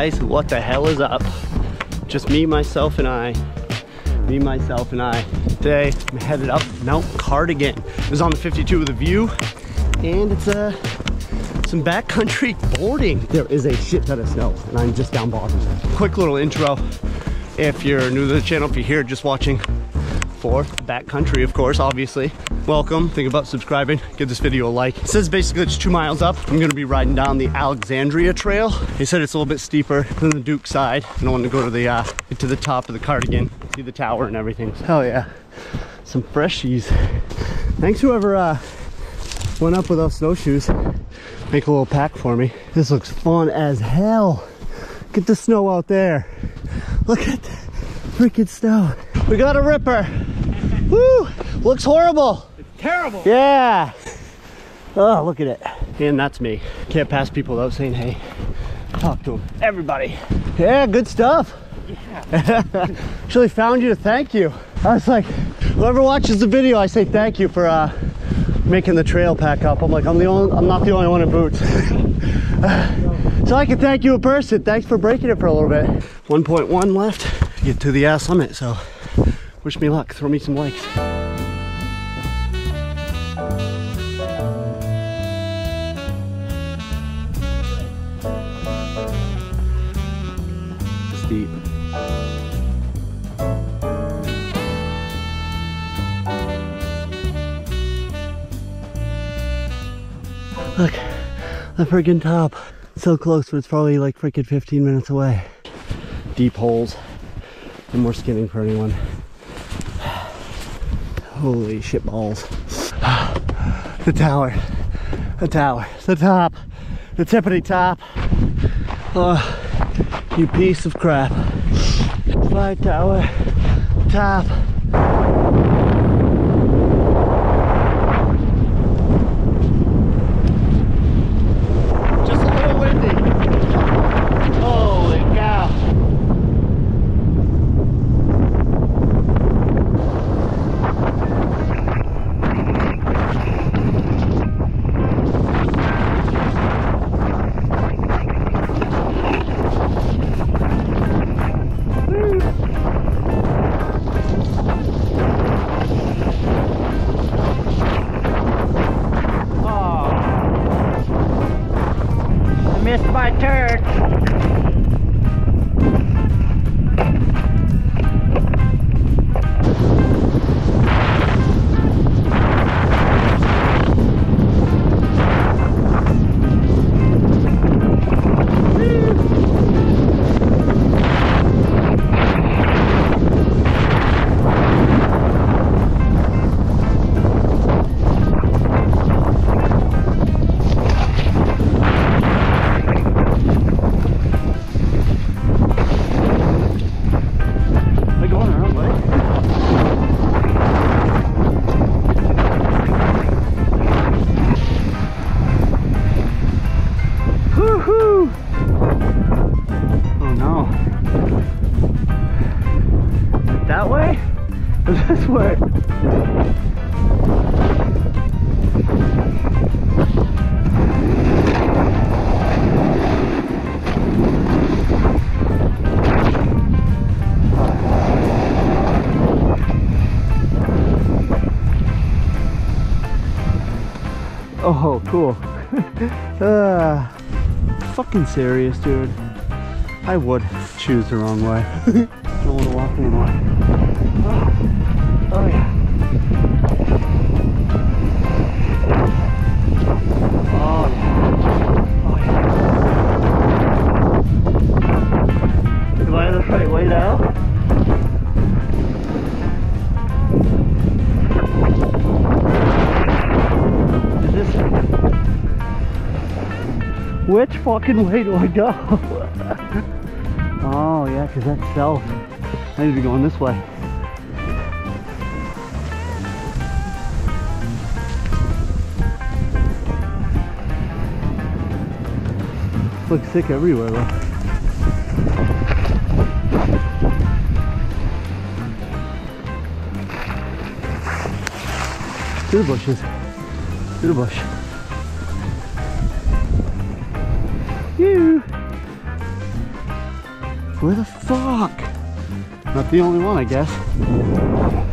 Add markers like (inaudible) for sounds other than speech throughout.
Guys, what the hell is up? Just me, myself, and I. Me, myself, and I. Today, I'm headed up Mount Cardigan. It was on the 52 with a view, and it's uh, some backcountry (laughs) boarding. There is a shit ton of snow, and I'm just down bottom. Quick little intro. If you're new to the channel, if you're here just watching for backcountry, of course, obviously. Welcome, think about subscribing, give this video a like. It says basically it's two miles up. I'm gonna be riding down the Alexandria Trail. They said it's a little bit steeper than the Duke side. And I want to go to the, uh, to the top of the Cardigan, see the tower and everything. Hell yeah, some freshies. Thanks whoever uh, went up without snowshoes. Make a little pack for me. This looks fun as hell. Get the snow out there. Look at the freaking snow. We got a ripper. Woo! Looks horrible. It's Terrible. Yeah. Oh, look at it. And that's me. Can't pass people without saying hey. Talk to them. Everybody. Yeah, good stuff. Yeah. (laughs) Actually found you to thank you. I was like, whoever watches the video, I say thank you for uh, making the trail pack up. I'm like, I'm the only, I'm not the only one in boots. (laughs) so I can thank you in person. Thanks for breaking it for a little bit. 1.1 left. Get to the uh, summit, so wish me luck. Throw me some likes. Steep. Look, the friggin' top. So close, but it's probably like freaking 15 minutes away. Deep holes. More skinning for anyone. Holy shit balls. (sighs) The tower. The tower. The top. The tippity top. Oh, you piece of crap. Fly tower. Top. This way? Oh, cool. (laughs) uh, fucking serious, dude. I would choose the wrong way. (laughs) Don't want to walk. Oh, oh yeah. Oh yeah. Oh yeah. Am I the right way now? Is this which fucking way do I go? (laughs) oh yeah, because that's south. I need to be going this way. Looks sick everywhere though. To the bushes. To the bush. You. Where the fuck? Not the only one, I guess.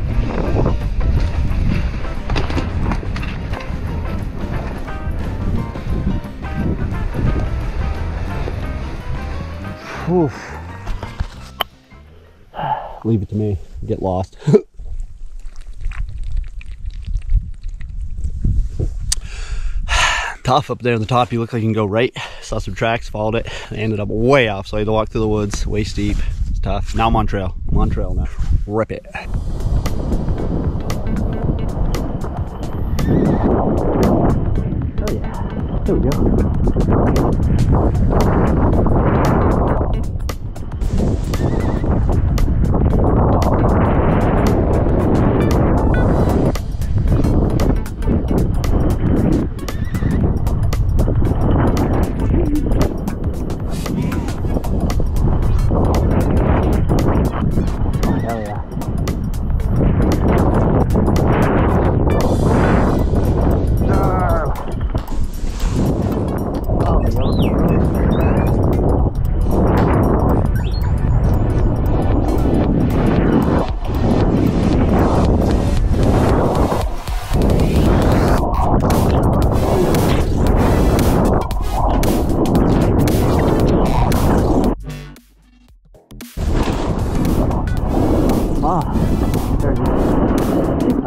(sighs) Leave it to me. Get lost. (laughs) Tough up there on the top. You look like you can go right. Saw some tracks, followed it. I ended up way off, so I had to walk through the woods, way steep. It's tough. Now I'm on trail. I'm on trail now. Rip it. Oh yeah. There we go. Is.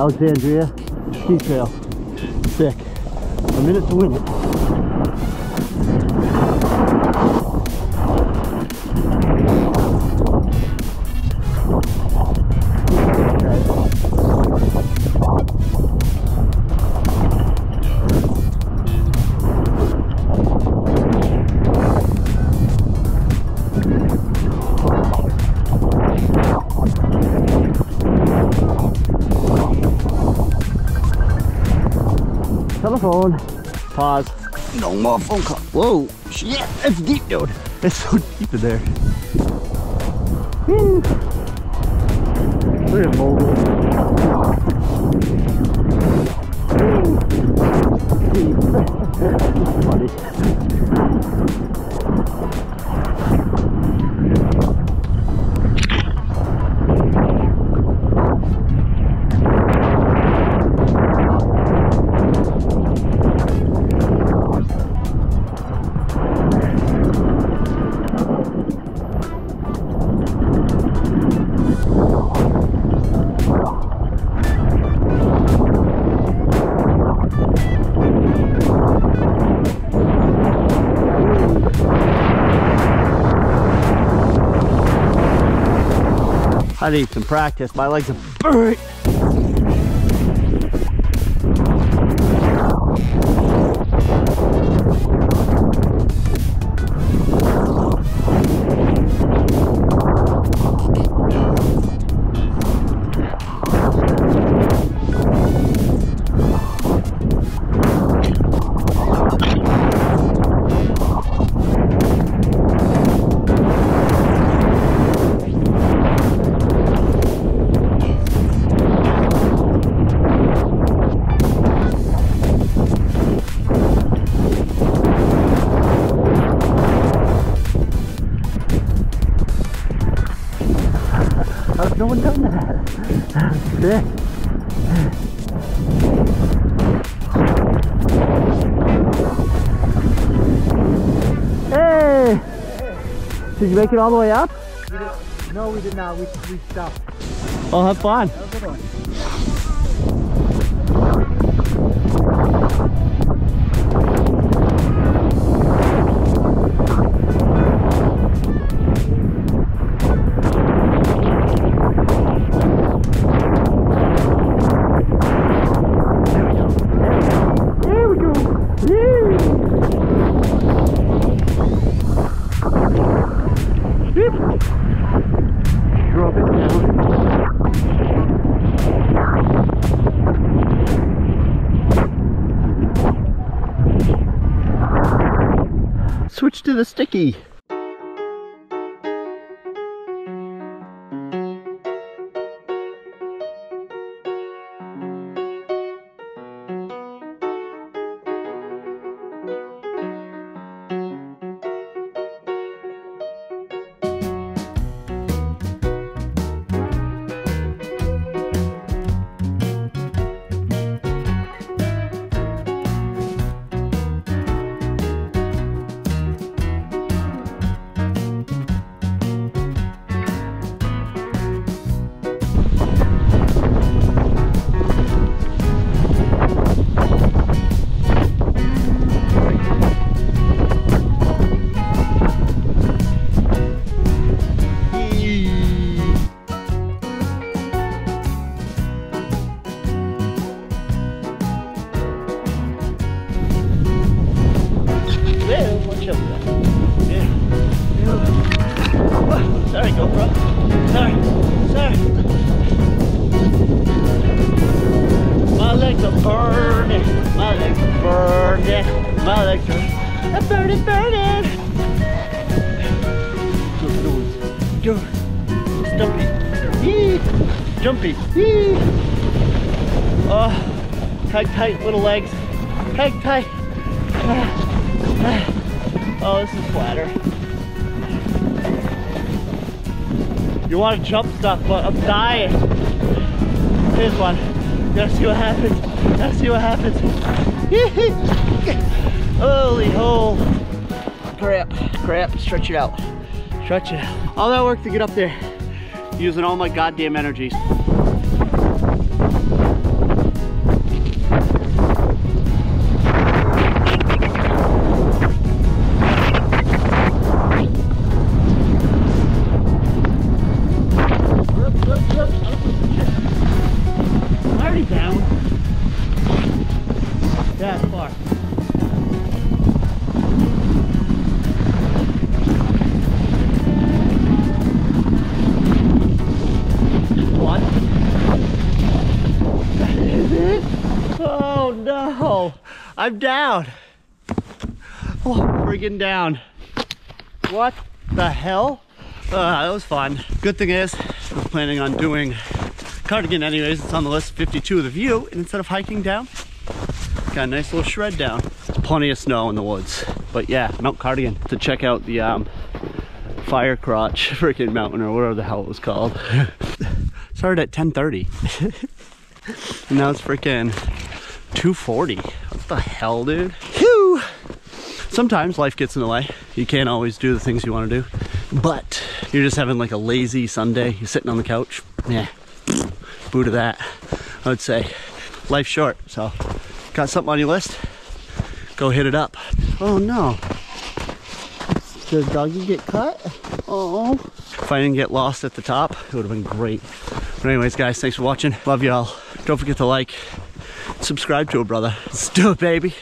Alexandria Ski Trail. Sick. A minute to win it. More phone call. Whoa, shit, it's deep, dude. (laughs) It's so deep in there. Woo. Look at. Funny. I need some practice. My legs are burnt. Did you make it all the way up? No, we did not. We, we stopped. Oh, have fun. To the sticky. Burning. My legs are I'm burning, burning. The woods. Go. Stumpy. Yee. Jumpy. Yee. Oh, ah. tight, tight little legs. Tight, tight. Oh, this is flatter. You want to jump stuff, but I'm dying. Here's one. Gotta see what happens. Gotta see what happens. Holy hole. Crap, crap, stretch it out. Stretch it out. All that work to get up there. Using all my goddamn energies. I'm down. Oh, friggin' down. What the hell? Uh, that was fun. Good thing is, I was planning on doing cardigan anyways. It's on the list 52 of the view. And instead of hiking down, got a nice little shred down. There's plenty of snow in the woods. But yeah, Mount Cardigan to check out the um, Fire Crotch (laughs) freaking mountain or whatever the hell it was called. (laughs) Started at 10.30. (laughs) and now it's freaking 2.40. The hell, dude? Phew! Sometimes life gets in the way. You can't always do the things you want to do. But you're just having like a lazy Sunday. You're sitting on the couch. Yeah. Boo to that. I would say life's short. So got something on your list? Go hit it up. Oh no. Did the doggy get cut? Oh. If I didn't get lost at the top, it would have been great. But anyways, guys, thanks for watching. Love y'all. Don't forget to like, subscribe to a brother. Let's do it, baby.